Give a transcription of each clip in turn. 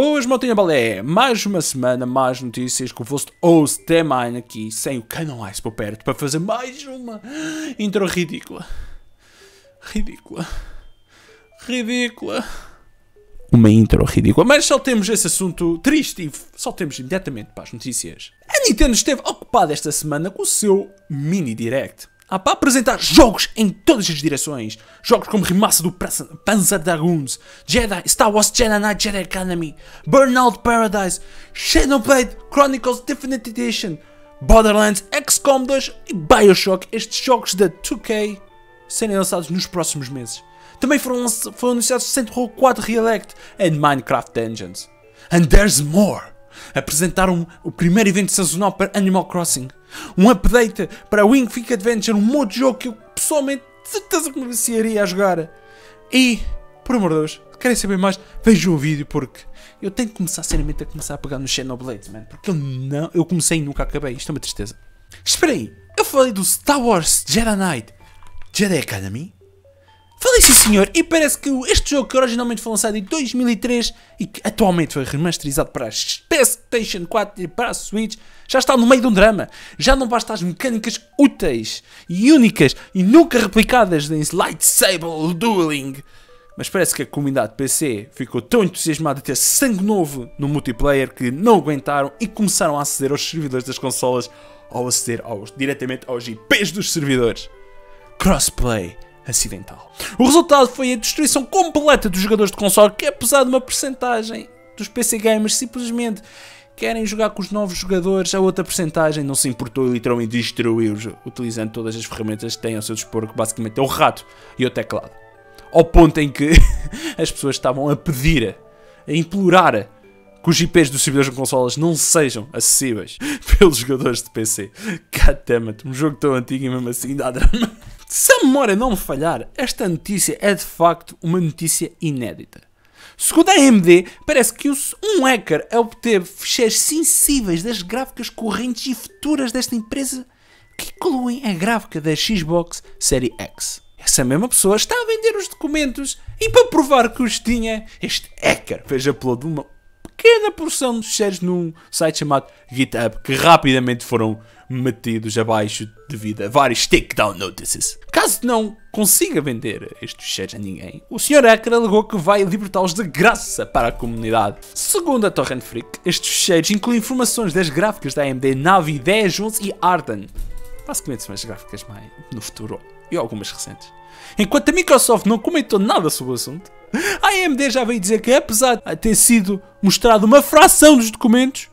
Boas, Montanha Balé! Mais uma semana, mais notícias com o vosso host D-Mine aqui, sem o Canon Ice por perto, para fazer mais uma intro ridícula. Ridícula. Ridícula. Uma intro ridícula. Mas saltemos esse assunto triste e saltemos imediatamente para as notícias. A Nintendo esteve ocupada esta semana com o seu mini direct. Há para apresentar jogos em todas as direções. Jogos como Remaster do Panzer Dragoons, Jedi, Star Wars Jedi Knight Jedi Academy, Burnout Paradise, Shadowblade Chronicles Definite Edition, Borderlands, XCOM 2 e Bioshock. Estes jogos da 2K serem lançados nos próximos meses. Também foram, foram anunciados Saints Row 4 Reelect e Minecraft Dungeons. And there's more! Apresentaram o primeiro evento sazonal para Animal Crossing um update para Wing Fit Adventure, um modo de jogo que eu pessoalmente de certeza que me viciaria a jogar. E, por amor de Deus, querem saber mais? Vejam o vídeo porque eu tenho que começar seriamente a começar a pegar no Xenoblade, man. Porque eu não. Eu comecei e nunca acabei. Isto é uma tristeza. Espera aí, eu falei do Star Wars Jedi Knight Jedi Academy? Falei sim senhor, e parece que este jogo que originalmente foi lançado em 2003 e que atualmente foi remasterizado para a PlayStation 4 e para a Switch, já está no meio de um drama. Já não basta as mecânicas úteis e únicas e nunca replicadas em Lightsaber Dueling. Mas parece que a comunidade PC ficou tão entusiasmada de ter sangue novo no multiplayer que não aguentaram e começaram a aceder aos servidores das consolas ou aceder aos, diretamente aos IPs dos servidores. Crossplay acidental. O resultado foi a destruição completa dos jogadores de console, que apesar de uma percentagem dos PC gamers simplesmente querem jogar com os novos jogadores, a outra percentagem não se importou e literalmente destruiu-os, utilizando todas as ferramentas que têm ao seu dispor, que basicamente é o rato e o teclado. Ao ponto em que as pessoas estavam a pedir, a implorar que os IPs dos servidores de consolas não sejam acessíveis pelos jogadores de PC. Goddammit, um jogo tão antigo e mesmo assim dá drama. A memória não me falhar, esta notícia é de facto uma notícia inédita. Segundo a AMD, parece que um hacker obteve ficheiros sensíveis das gráficas correntes e futuras desta empresa que incluem a gráfica da Xbox Series X. Essa mesma pessoa está a vender os documentos e para provar que os tinha, este hacker fez upload de uma pequena porção de ficheiros num site chamado GitHub que rapidamente foram metidos abaixo devido a vários takedown notices. Caso não consiga vender estes ficheiros a ninguém, o Sr. Hacker alegou que vai libertá-los de graça para a comunidade. Segundo a Torrent Freak, estes ficheiros incluem informações das gráficas da AMD Navi 10, 11 e Arden. Basicamente são as gráficas mais no futuro e algumas recentes. Enquanto a Microsoft não comentou nada sobre o assunto, a AMD já veio dizer que apesar de ter sido mostrado uma fração dos documentos,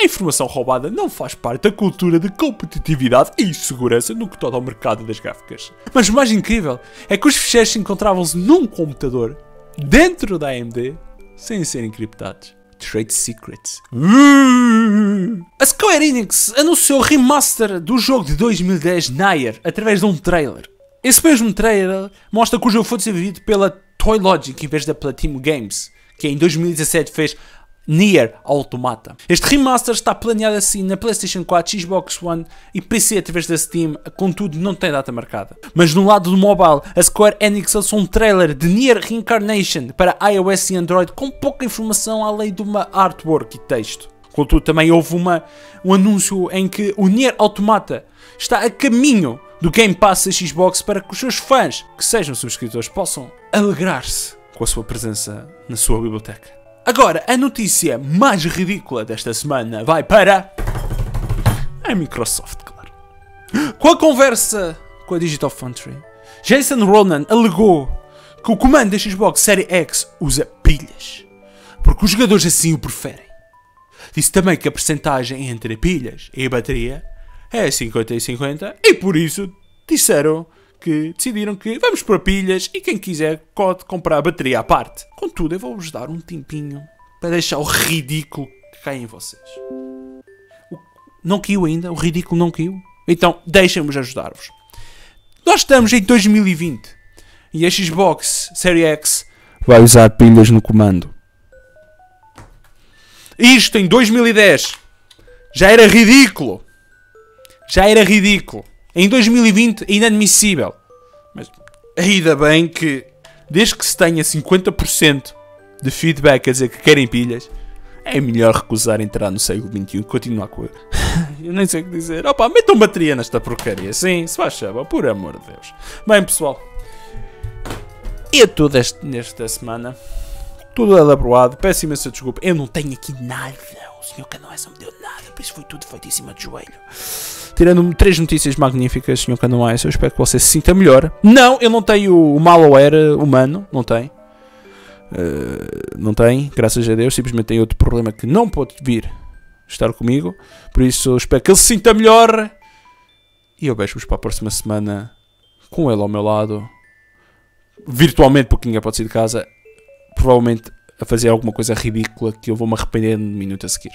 a informação roubada não faz parte da cultura de competitividade e segurança no que toca ao mercado das gráficas. Mas o mais incrível é que os ficheiros encontravam-se num computador dentro da AMD sem serem encriptados. Trade Secrets. A Square Enix anunciou o remaster do jogo de 2010 Nier através de um trailer. Esse mesmo trailer mostra que o jogo foi desenvolvido pela Toy Logic em vez da Platinum Games, que em 2017 fez Nier Automata. Este remaster está planeado assim na PlayStation 4, Xbox One e PC através da Steam, contudo não tem data marcada. Mas no lado do mobile, a Square Enix lançou um trailer de Nier Reincarnation para iOS e Android com pouca informação além de uma artwork e texto. Contudo, também houve uma, um anúncio em que o Nier Automata está a caminho do Game Pass da Xbox para que os seus fãs, que sejam subscritores, possam alegrar-se com a sua presença na sua biblioteca. Agora, a notícia mais ridícula desta semana vai para. a Microsoft, claro. Com a conversa com a Digital Foundry, Jason Ronan alegou que o comando da Xbox Series X usa pilhas, porque os jogadores assim o preferem. Disse também que a percentagem entre pilhas e bateria é 50 e 50 e por isso disseram que decidiram que vamos pôr pilhas e quem quiser pode comprar a bateria à parte. Contudo, eu vou-vos dar um tempinho para deixar o ridículo que cai em vocês. O... Não caiu ainda? O ridículo não caiu? Então, deixem-nos ajudar-vos. Nós estamos em 2020 e a Xbox Series X vai usar pilhas no comando. Isto em 2010 já era ridículo. Já era ridículo. Em 2020 é inadmissível. Mas ainda bem que, desde que se tenha 50% de feedback a dizer que querem pilhas, é melhor recusar entrar no século XXI continuar com. Eu nem sei o que dizer. Opa, metam bateria nesta porcaria. Sim, se faz chava, por amor de Deus. Bem, pessoal. E é tudo este, nesta semana. Tudo elaborado. Peço imensa desculpa. Eu não tenho aqui nada. O senhor não me deu nada. Por isso foi tudo feito em cima de joelho. Tirando três notícias magníficas, senhor Canoais. Eu espero que você se sinta melhor. Não, eu não tenho o malware humano. Não tem. Uh, não tem, graças a Deus. Simplesmente tem outro problema que não pode vir estar comigo. Por isso, espero que ele se sinta melhor. E eu vejo-vos para a próxima semana com ele ao meu lado. Virtualmente, porque ninguém pode sair de casa. Provavelmente a fazer alguma coisa ridícula que eu vou me arrepender no minuto a seguir.